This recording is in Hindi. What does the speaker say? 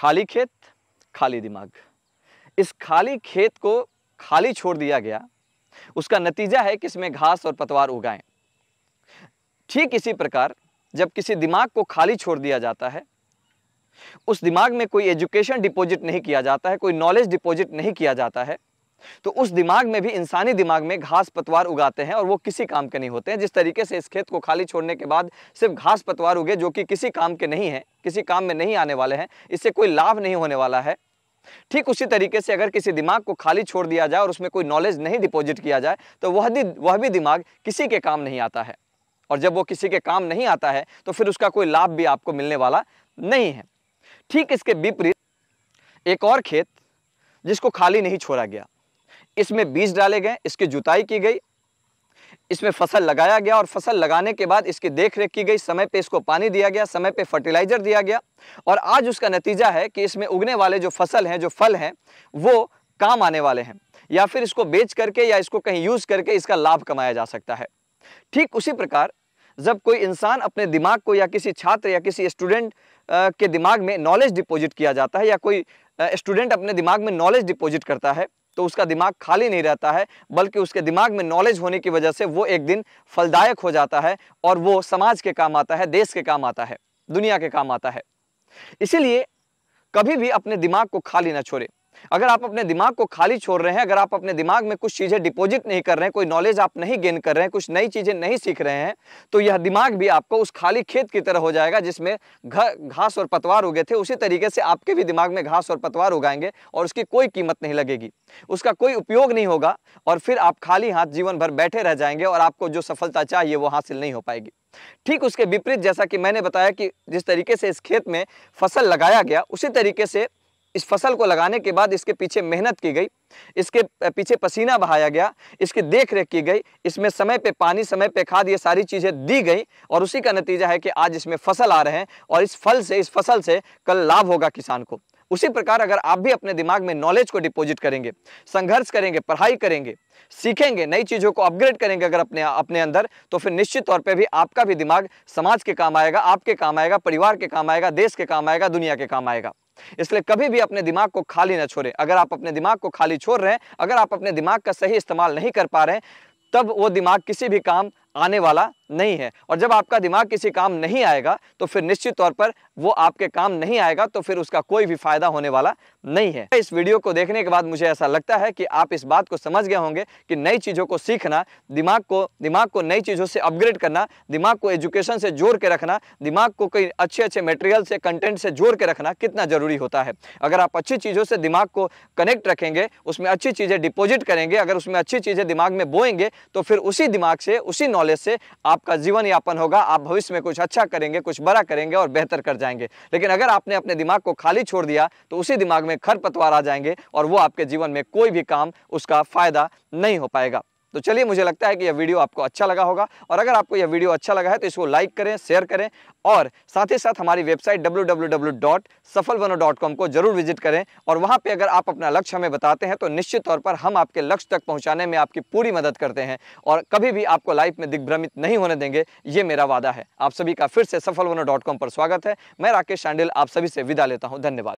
खाली खेत, खाली दिमाग। इस खाली खेत को खाली छोड़ दिया गया। उसका नतीजा है कि इसमें घास और पतवार उगाएँ। ठीक इसी प्रकार, जब किसी दिमाग को खाली छोड़ दिया जाता है, उस दिमाग में कोई एजुकेशन डिपॉजिट नहीं किया जाता है, कोई नॉलेज डिपॉजिट नहीं किया जाता है तो उस दिमाग में भी, इंसानी दिमाग में घास पतवार उगाते हैं और वो किसी काम के नहीं होते हैं। जिस तरीके से इस खेत को खाली छोड़ने के बाद सिर्फ़ घास पतवार उगे, जो कि किसी काम के नहीं है, किसी काम में नहीं आने वाले हैं, इससे कोई लाभ नहीं होने वाला है। ठीक उसी तरीके से अगर किसी दिमाग को खाली छोड़ दिया जाए और उसमें कोई नॉलेज नहीं डिपॉजिट किया जाए तो वह भी वह भी दिमाग किसी के काम नहीं आता है। और जब वो किसी के काम नहीं आता है तो फिर उसका कोई लाभ भी आपको मिलने वाला नहीं है। ठीक इसके विपरीत, एक और खेत जिसको खाली नहीं छोड़ा गया इसमें बीज डाले गए, इसकी जुताई की गई, इसमें फ़सल लगाया गया और फ़सल लगाने के बाद इसकी देखरेख की गई। समय पे इसको पानी दिया गया, समय पे फर्टिलाइज़र दिया गया और आज उसका नतीजा है कि इसमें उगने वाले जो फ़सल हैं, जो फल हैं, वो काम आने वाले हैं। या फिर इसको बेच करके या इसको कहीं यूज़ करके इसका लाभ कमाया जा सकता है। ठीक उसी प्रकार जब कोई इंसान अपने दिमाग को या किसी छात्र या किसी स्टूडेंट के दिमाग में नॉलेज डिपॉजिट किया जाता है या कोई स्टूडेंट अपने दिमाग में नॉलेज डिपॉजिट करता है तो उसका दिमाग खाली नहीं रहता है, बल्कि उसके दिमाग में नॉलेज होने की वजह से वो एक दिन फलदायक हो जाता है और वो समाज के काम आता है, देश के काम आता है, दुनिया के काम आता है। इसीलिए कभी भी अपने दिमाग को खाली ना छोड़े। अगर आप अपने दिमाग को खाली छोड़ रहे हैं, अगर आप अपने दिमाग में कुछ चीज़ें डिपॉजिट नहीं कर रहे हैं, कोई नॉलेज आप नहीं गेन कर रहे हैं, कुछ नई चीज़ें नहीं सीख रहे हैं तो यह दिमाग भी आपको उस खाली खेत की तरह हो जाएगा जिसमें घास और पतवार उगे थे, उसी तरीके से आपके भी दिमाग में घास और पतवार उगाएँगे और उसकी कोई कीमत नहीं लगेगी। उसका कोई उपयोग नहीं होगा और फिर आप खाली हाथ जीवन भर बैठे रह जाएँगे और आपको जो सफलता चाहिए वो हासिल नहीं हो पाएगी। ठीक उसके विपरीत जैसा कि मैंने बताया कि जिस तरीके से इस खेत में फ़सल लगाया गया, उसी तरीके से इस फ़सल को लगाने के बाद इसके पीछे मेहनत की गई, इसके पीछे पसीना बहाया गया, इसकी देख रेख की गई, इसमें समय पे पानी, समय पे खाद, ये सारी चीज़ें दी गई और उसी का नतीजा है कि आज इसमें फ़सल आ रहे हैं और इस फल से, इस फ़सल से कल लाभ होगा किसान को। उसी प्रकार अगर आप भी अपने दिमाग में नॉलेज को डिपॉजिट करेंगे, संघर्ष करेंगे, पढ़ाई करेंगे, सीखेंगे, नई चीज़ों को अपग्रेड करेंगे अगर अपने अपने अंदर तो फिर निश्चित तौर पे भी आपका भी दिमाग समाज के काम आएगा, आपके काम आएगा, परिवार के काम आएगा, देश के काम आएगा, दुनिया के काम आएगा। इसलिए कभी भी अपने दिमाग को खाली ना छोड़ें। अगर आप अपने दिमाग को खाली छोड़ रहे हैं, अगर आप अपने दिमाग का सही इस्तेमाल नहीं कर पा रहे हैं, तब वो दिमाग किसी भी काम आने वाला नहीं है। और जब आपका दिमाग किसी काम नहीं आएगा तो फिर निश्चित तौर पर वो आपके काम नहीं आएगा तो फिर उसका कोई भी फ़ायदा होने वाला नहीं है। इस वीडियो को देखने के बाद मुझे ऐसा लगता है कि आप इस बात को समझ गए होंगे कि नई चीज़ों को सीखना, दिमाग को दिमाग को नई चीज़ों से अपग्रेड करना, दिमाग को एजुकेशन से जोड़ के रखना, दिमाग को कई अच्छे अच्छे मटेरियल से कंटेंट से जोड़ के रखना कितना ज़रूरी होता है। अगर आप अच्छी चीज़ों से दिमाग को कनेक्ट रखेंगे, उसमें अच्छी चीज़ें डिपॉजिट करेंगे, अगर उसमें अच्छी चीज़ें दिमाग में बोएँगे तो फिर उसी दिमाग से, उसी नॉलेज से आपका जीवन यापन होगा, आप भविष्य में कुछ अच्छा करेंगे, कुछ बड़ा करेंगे और बेहतर कर जाएँगे। लेकिन अगर आपने अपने दिमाग को खाली छोड़ दिया तो उसी दिमाग में खरपतवार आ जाएँगे और वो आपके जीवन में कोई भी काम उसका फ़ायदा नहीं हो पाएगा। तो चलिए मुझे लगता है कि यह वीडियो आपको अच्छा लगा होगा और अगर आपको यह वीडियो अच्छा लगा है तो इसको लाइक करें, शेयर करें और साथ ही साथ हमारी वेबसाइट www.सफलबनो.com को ज़रूर विज़िट करें और वहाँ पे अगर आप अपना लक्ष्य हमें बताते हैं तो निश्चित तौर पर हम आपके लक्ष्य तक पहुँचाने में आपकी पूरी मदद करते हैं और कभी भी आपको लाइफ में दिग्भ्रमित नहीं होने देंगे, ये मेरा वादा है। आप सभी का फिर से सफल पर स्वागत है। मैं राकेश शांडिल, आप सभी से विदा लेता हूँ। धन्यवाद।